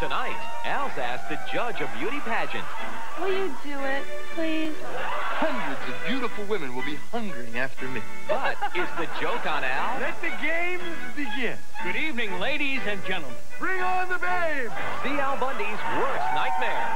Tonight, Al's asked to judge a beauty pageant. Will you do it, please? Hundreds of beautiful women will be hungering after me. But is the joke on Al? Let the games begin. Good evening, ladies and gentlemen. Bring on the babe! See Al Bundy's worst nightmare